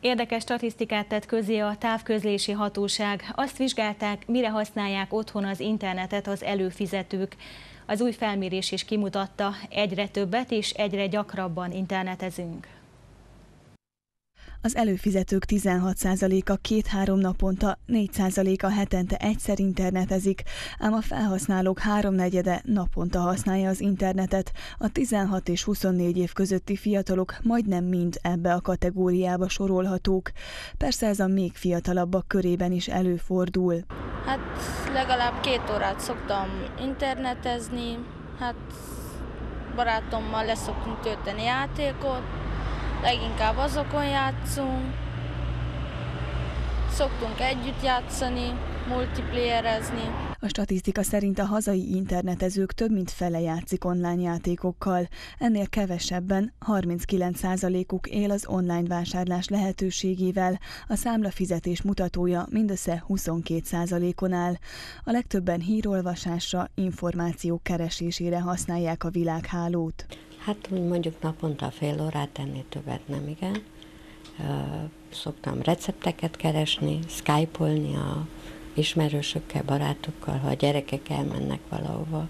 Érdekes statisztikát tett közé a távközlési hatóság. Azt vizsgálták, mire használják otthon az internetet az előfizetők. Az új felmérés is kimutatta, egyre többet és egyre gyakrabban internetezünk. Az előfizetők 16%-a két-három naponta, 4%-a hetente egyszer internetezik, ám a felhasználók háromnegyede naponta használja az internetet. A 16 és 24 év közötti fiatalok majdnem mind ebbe a kategóriába sorolhatók. Persze ez a még fiatalabbak körében is előfordul. Hát legalább két órát szoktam internetezni, hát barátommal leszoktunk tölteni játékot, leginkább azokon játszunk. Szoktunk együtt játszani, multiplayerezni. A statisztika szerint a hazai internetezők több mint fele játszik online játékokkal. Ennél kevesebben 39%-uk él az online vásárlás lehetőségével, a számlafizetés mutatója mindössze 22%-on áll. A legtöbben hírolvasásra, információk keresésére használják a világhálót. Hát úgy mondjuk naponta fél órát, ennél többet nem, igen. Szoktam recepteket keresni, skype-olni a ismerősökkel, barátokkal, ha a gyerekek elmennek valahova,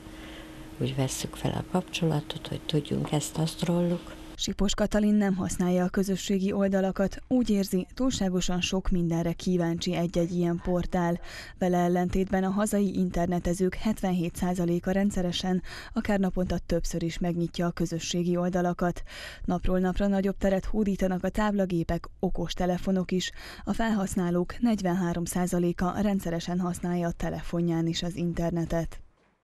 úgy vesszük fel a kapcsolatot, hogy tudjunk ezt-azt róluk. Sipos Katalin nem használja a közösségi oldalakat, úgy érzi, túlságosan sok mindenre kíváncsi egy-egy ilyen portál. Vele ellentétben a hazai internetezők 77%-a rendszeresen, akár naponta többször is megnyitja a közösségi oldalakat. Napról napra nagyobb teret hódítanak a táblagépek, okos telefonok is. A felhasználók 43%-a rendszeresen használja a telefonján is az internetet.